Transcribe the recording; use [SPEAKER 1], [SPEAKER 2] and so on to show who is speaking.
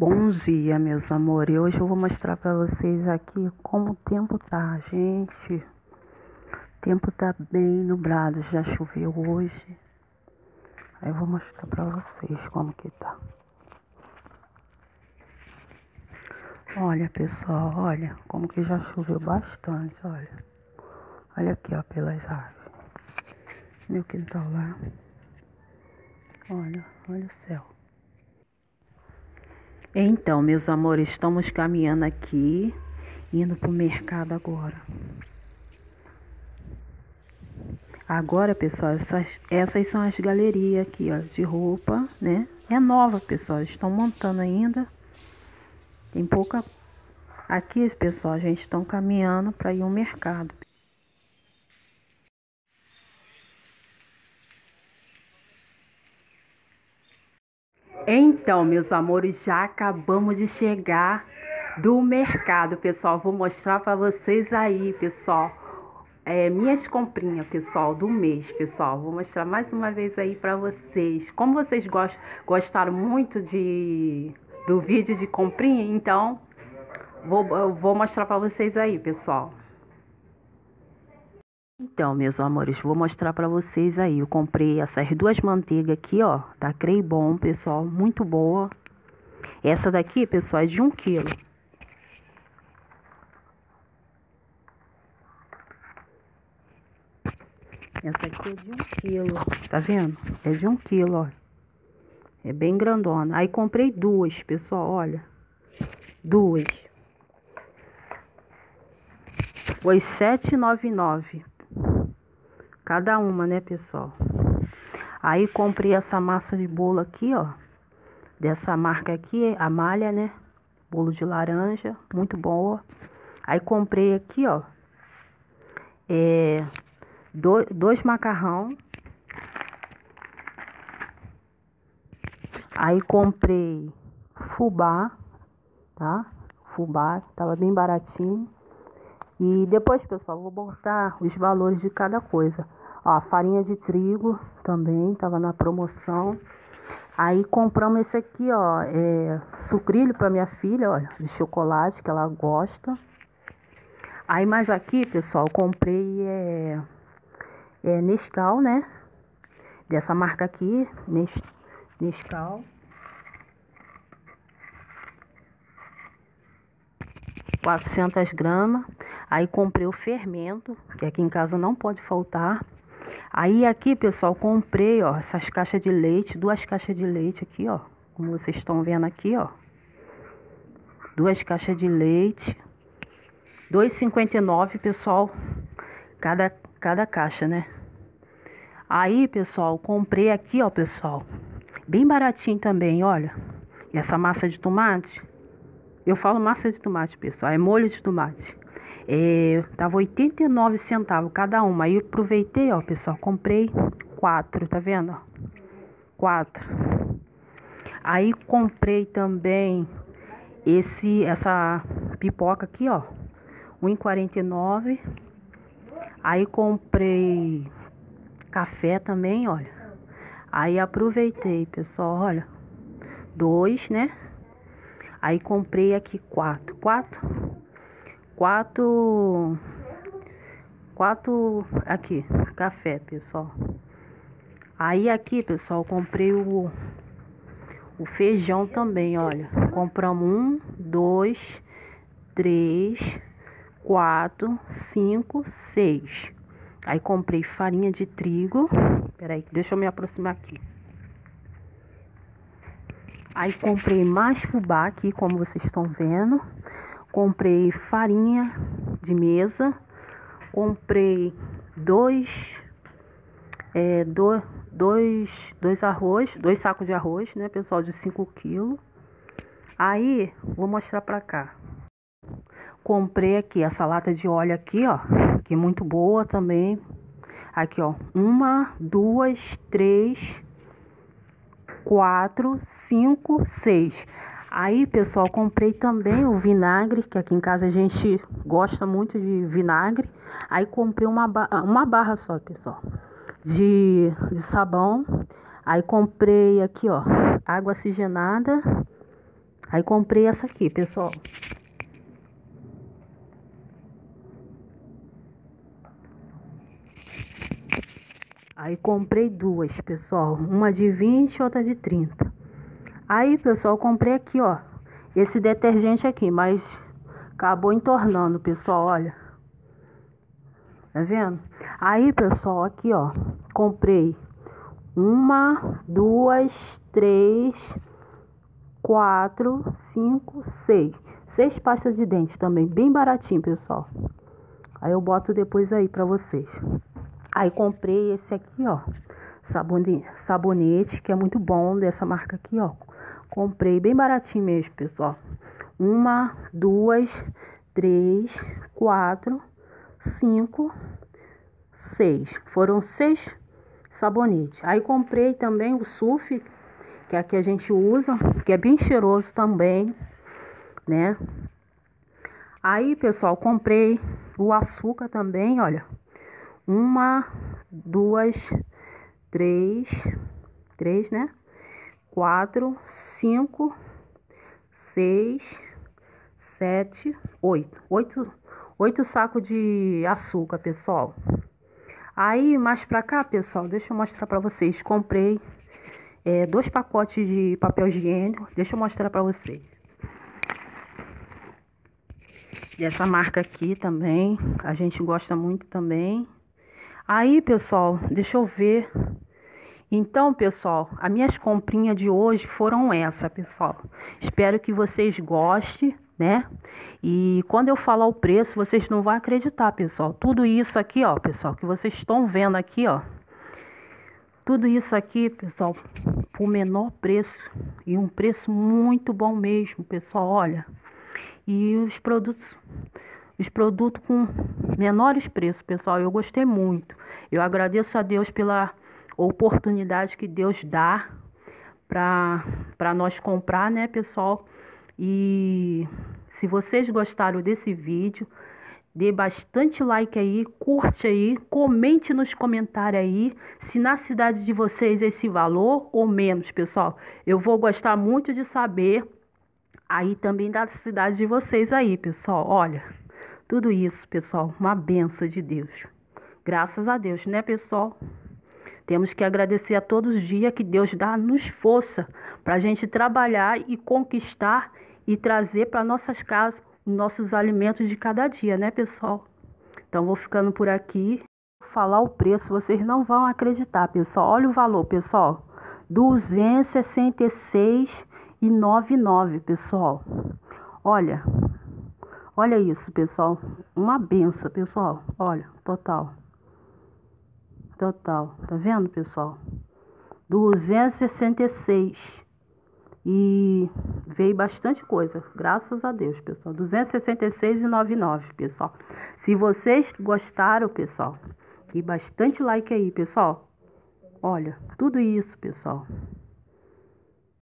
[SPEAKER 1] Bom dia, meus amores. Hoje eu vou mostrar para vocês aqui como o tempo tá, gente. O tempo tá bem nublado, já choveu hoje. Aí eu vou mostrar para vocês como que tá. Olha, pessoal, olha como que já choveu bastante, olha. Olha aqui, ó, pelas árvores. Meu quintal lá. Olha, olha o céu. Então, meus amores, estamos caminhando aqui, indo pro mercado agora. Agora, pessoal, essas, essas são as galerias aqui, ó, de roupa, né? É nova, pessoal, estão montando ainda. Tem pouca... Aqui, pessoal, a gente estão caminhando para ir ao mercado. Então, meus amores, já acabamos de chegar do mercado, pessoal. Vou mostrar para vocês aí, pessoal. É, minhas comprinhas, pessoal, do mês, pessoal. Vou mostrar mais uma vez aí para vocês. Como vocês gost, gostaram muito de do vídeo de comprinha, então vou, vou mostrar para vocês aí, pessoal. Então, meus amores, vou mostrar para vocês aí. Eu comprei essas duas manteigas aqui, ó, da Creibon, pessoal, muito boa. Essa daqui, pessoal, é de um quilo. Essa aqui é de um quilo, tá vendo? É de um quilo, ó. É bem grandona. Aí comprei duas, pessoal, olha. Duas. Foi sete nove nove. Cada uma, né, pessoal? Aí comprei essa massa de bolo aqui, ó. Dessa marca aqui, a malha, né? Bolo de laranja, muito boa. Aí comprei aqui, ó. É, dois, dois macarrão. Aí comprei fubá, tá? Fubá, tava bem baratinho. E depois, pessoal, vou botar os valores de cada coisa. Ó, farinha de trigo também tava na promoção. Aí compramos esse aqui, ó, é, sucrilho para minha filha, olha, de chocolate que ela gosta. Aí mais aqui, pessoal, comprei é, é Nescau, né? Dessa marca aqui, Nescau. 400 gramas. Aí comprei o fermento, que aqui em casa não pode faltar. Aí aqui, pessoal, comprei, ó, essas caixas de leite, duas caixas de leite aqui, ó. Como vocês estão vendo aqui, ó. Duas caixas de leite. 2,59, pessoal, cada, cada caixa, né? Aí, pessoal, comprei aqui, ó, pessoal. Bem baratinho também, olha. Essa massa de tomate. Eu falo massa de tomate, pessoal. É molho de tomate. É, tava 89 centavos cada uma. Aí eu aproveitei, ó, pessoal, comprei quatro, tá vendo? Quatro. Aí comprei também esse essa pipoca aqui, ó, 1,49. Aí comprei café também, olha. Aí aproveitei, pessoal, olha. Dois, né? Aí comprei aqui quatro. Quatro quatro quatro aqui café pessoal. Aí aqui pessoal comprei o o feijão também olha. Compramos um dois três quatro cinco seis. Aí comprei farinha de trigo. Peraí deixa eu me aproximar aqui. Aí comprei mais fubá aqui como vocês estão vendo comprei farinha de mesa, comprei dois, é, dois, dois, dois arroz, dois sacos de arroz, né, pessoal, de 5 quilos. Aí, vou mostrar pra cá. Comprei aqui essa lata de óleo aqui, ó, que é muito boa também. Aqui, ó, uma, duas, três, quatro, cinco, seis. Aí, pessoal, comprei também o vinagre, que aqui em casa a gente gosta muito de vinagre. Aí comprei uma, ba uma barra só, pessoal, de, de sabão. Aí comprei aqui, ó, água oxigenada. Aí comprei essa aqui, pessoal. Aí comprei duas, pessoal. Uma de 20 e outra de 30. Aí, pessoal, comprei aqui, ó. Esse detergente aqui, mas acabou entornando, pessoal, olha. Tá vendo? Aí, pessoal, aqui, ó. Comprei uma, duas, três, quatro, cinco, seis. Seis pastas de dente também, bem baratinho, pessoal. Aí eu boto depois aí pra vocês. Aí comprei esse aqui, ó, sabonete, sabonete, que é muito bom, dessa marca aqui, ó. Comprei bem baratinho mesmo, pessoal. Uma, duas, três, quatro, cinco, seis. Foram seis sabonetes. Aí comprei também o Suf, que é que a gente usa, que é bem cheiroso também, né? Aí, pessoal, comprei o açúcar também, olha. Uma, duas, três, três, né? Quatro, cinco, seis, sete, oito. Oito, oito sacos de açúcar, pessoal. Aí, mais pra cá, pessoal, deixa eu mostrar pra vocês. Comprei é, dois pacotes de papel higiênico. Deixa eu mostrar pra vocês. Dessa marca aqui também, a gente gosta muito também. Aí, pessoal, deixa eu ver. Então, pessoal, as minhas comprinhas de hoje foram essa, pessoal. Espero que vocês gostem, né? E quando eu falar o preço, vocês não vão acreditar, pessoal. Tudo isso aqui, ó, pessoal, que vocês estão vendo aqui, ó. Tudo isso aqui, pessoal, por menor preço. E um preço muito bom mesmo, pessoal, olha. E os produtos os produtos com menores preços, pessoal. Eu gostei muito. Eu agradeço a Deus pela oportunidade que Deus dá para nós comprar, né, pessoal? E se vocês gostaram desse vídeo, dê bastante like aí, curte aí, comente nos comentários aí se na cidade de vocês esse valor ou menos, pessoal. Eu vou gostar muito de saber aí também da cidade de vocês aí, pessoal. Olha, tudo isso, pessoal, uma benção de Deus. Graças a Deus, né, pessoal? Temos que agradecer a todos os dias que Deus dá-nos força para a gente trabalhar e conquistar e trazer para nossas casas os nossos alimentos de cada dia, né, pessoal? Então, vou ficando por aqui. Vou falar o preço, vocês não vão acreditar, pessoal. Olha o valor, pessoal. R$ 266,99, pessoal. Olha, olha isso, pessoal. Uma benção, pessoal. Olha, total total. Tá vendo, pessoal? 266. E veio bastante coisa, graças a Deus, pessoal. 266,99, pessoal. Se vocês gostaram, pessoal, e bastante like aí, pessoal. Olha, tudo isso, pessoal.